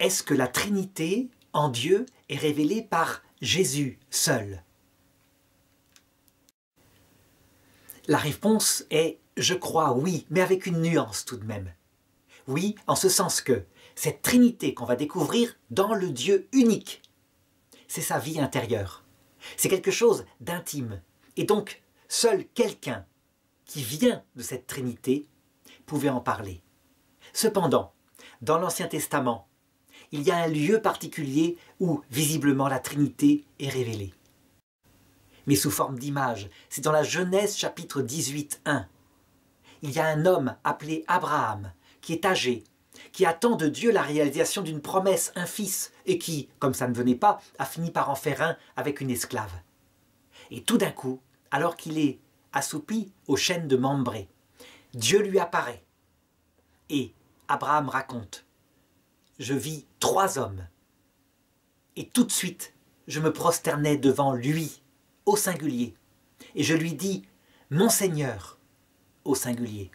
est-ce que la Trinité en Dieu est révélée par Jésus seul? La réponse est je crois oui, mais avec une nuance tout de même. Oui, en ce sens que cette Trinité qu'on va découvrir dans le Dieu unique, c'est sa vie intérieure. C'est quelque chose d'intime. Et donc, seul quelqu'un qui vient de cette Trinité pouvait en parler. Cependant, dans l'Ancien Testament, il y a un lieu particulier où visiblement la Trinité est révélée. Mais sous forme d'image, c'est dans la Genèse chapitre 18, 1. Il y a un homme appelé Abraham qui est âgé, qui attend de Dieu la réalisation d'une promesse, un fils, et qui, comme ça ne venait pas, a fini par en faire un avec une esclave. Et tout d'un coup, alors qu'il est assoupi aux chaînes de Mambré, Dieu lui apparaît. Et Abraham raconte Je vis trois hommes. Et tout de suite, je me prosternais devant lui, au singulier. Et je lui dis Mon Seigneur, au singulier,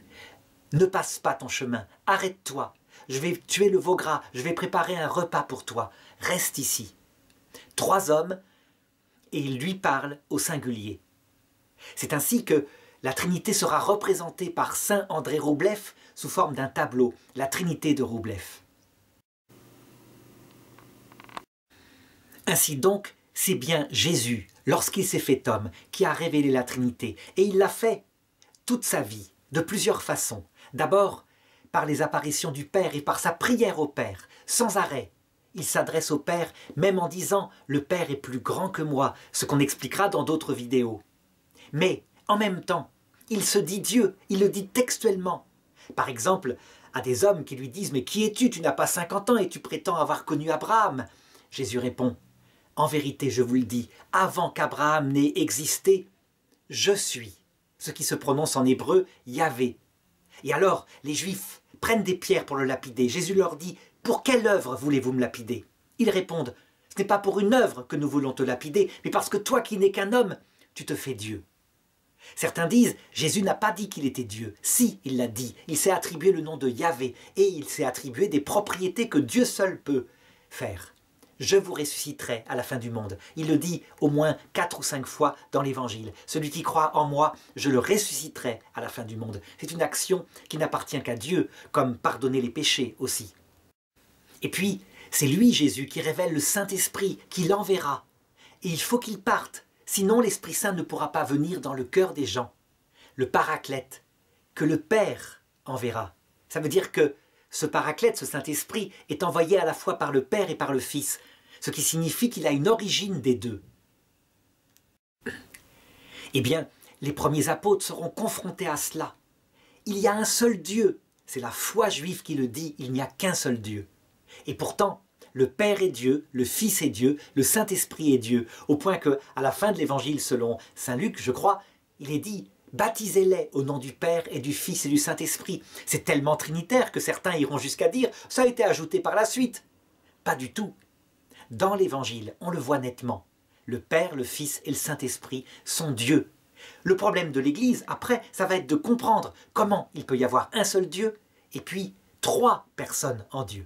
ne passe pas ton chemin, arrête-toi, je vais tuer le veau gras, je vais préparer un repas pour toi, reste ici. Trois hommes, et il lui parle au singulier. C'est ainsi que la Trinité sera représentée par Saint André Roublev sous forme d'un tableau, la Trinité de Roublev. Ainsi donc, c'est bien Jésus, lorsqu'il s'est fait homme, qui a révélé la Trinité, et il l'a fait toute sa vie, de plusieurs façons. D'abord, par les apparitions du Père et par sa prière au Père, sans arrêt. Il s'adresse au Père, même en disant Le Père est plus grand que moi, ce qu'on expliquera dans d'autres vidéos. Mais, en même temps, il se dit Dieu, il le dit textuellement. Par exemple, à des hommes qui lui disent Mais qui es-tu? Tu n'as pas cinquante ans et tu prétends avoir connu Abraham? Jésus répond En vérité, je vous le dis, avant qu'Abraham n'ait existé, je suis ce qui se prononce en hébreu Yahvé. Et alors, les Juifs prennent des pierres pour le lapider. Jésus leur dit Pour quelle œuvre voulez-vous me lapider? Ils répondent Ce n'est pas pour une œuvre que nous voulons te lapider, mais parce que toi qui n'es qu'un homme, tu te fais Dieu. Certains disent Jésus n'a pas dit qu'il était Dieu. Si, il l'a dit. Il s'est attribué le nom de Yahvé et il s'est attribué des propriétés que Dieu seul peut faire je vous ressusciterai à la fin du monde. Il le dit au moins quatre ou cinq fois dans l'Évangile. Celui qui croit en moi, je le ressusciterai à la fin du monde. C'est une action qui n'appartient qu'à Dieu, comme pardonner les péchés aussi. Et puis, c'est lui, Jésus, qui révèle le Saint-Esprit, qui l'enverra. Et il faut qu'il parte, sinon l'Esprit Saint ne pourra pas venir dans le cœur des gens. Le paraclète, que le Père enverra. Ça veut dire que ce paraclète, ce Saint-Esprit, est envoyé à la fois par le Père et par le Fils, ce qui signifie qu'il a une origine des deux. Eh bien, les premiers apôtres seront confrontés à cela. Il y a un seul Dieu, c'est la foi juive qui le dit, il n'y a qu'un seul Dieu. Et pourtant, le Père est Dieu, le Fils est Dieu, le Saint-Esprit est Dieu, au point que, à la fin de l'évangile selon Saint Luc, je crois, il est dit Baptisez-les au nom du Père et du Fils et du Saint-Esprit. C'est tellement trinitaire que certains iront jusqu'à dire ça a été ajouté par la suite. Pas du tout. Dans l'Évangile, on le voit nettement. Le Père, le Fils et le Saint-Esprit sont Dieu. Le problème de l'Église, après, ça va être de comprendre comment il peut y avoir un seul Dieu et puis trois personnes en Dieu.